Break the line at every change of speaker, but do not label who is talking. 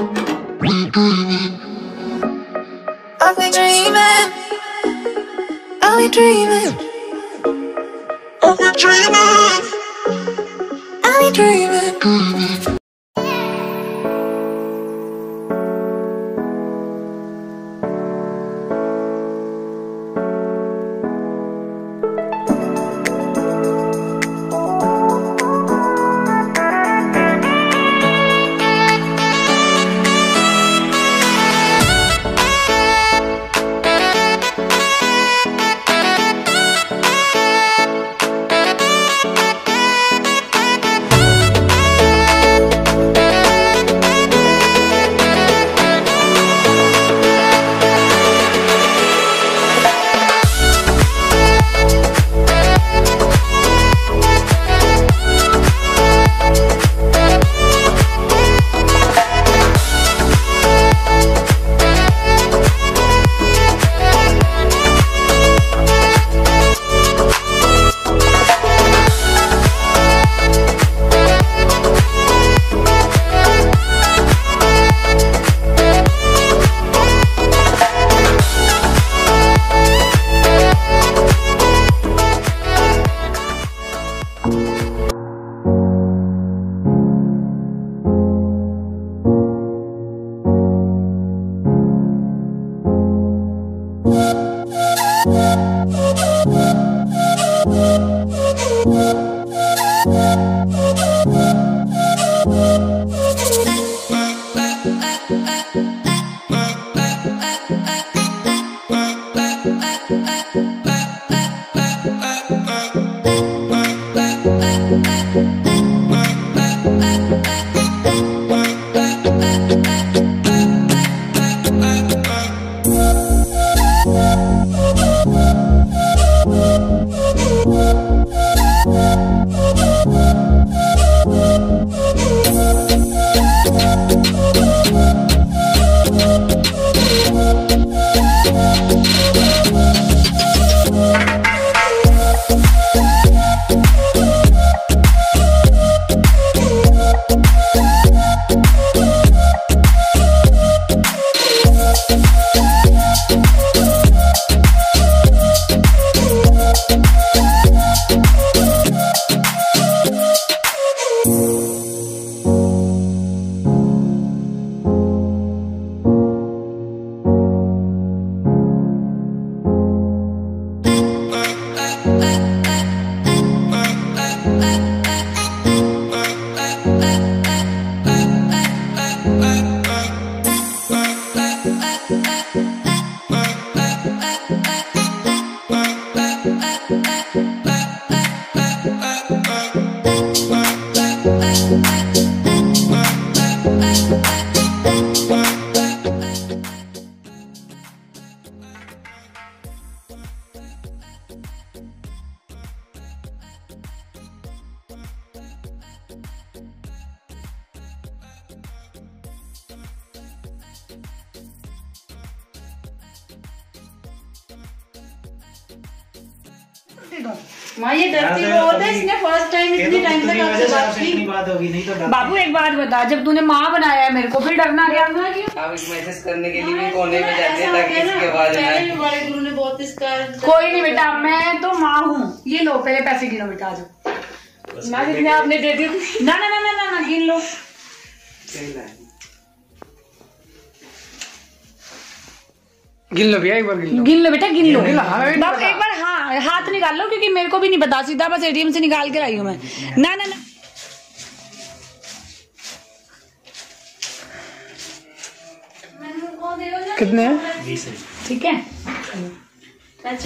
I've been dreaming. I've been dreaming. I've been dreaming. I've been dreaming. I Bye.
माँ ये डरती बहुत है इसने फ़र्स्ट टाइम इतनी टाइम तक आपसे बात की।
बात होगी नहीं तो
बाबू एक बात बता जब तूने माँ बनाया है मेरे को फिर डरना क्या क्यों
आप मैसेज करने के लिए भी कोने में जाते हैं ताकि इसकी आवाज़ ना आए।
हमारे गुरु ने बहुत इसका
कोई नहीं बेटा मैं तो माँ हूँ। ये लो पहले पैसे गिनो बेटा आज
माँ जितने आपने दे दी
ना ना ना ना ना ना गिन लो।
गिन लो भैया एक बार गिन लो।
गिन लो बेटा गिन लो। बाबू एक बार हाँ हाथ निकाल लो क्योंकि मेरे को भी नहीं पता। सीधा बस एटीएम से निकाल के लाई हूँ मैं। ना ना ना।
कितने
ठीक है।
That's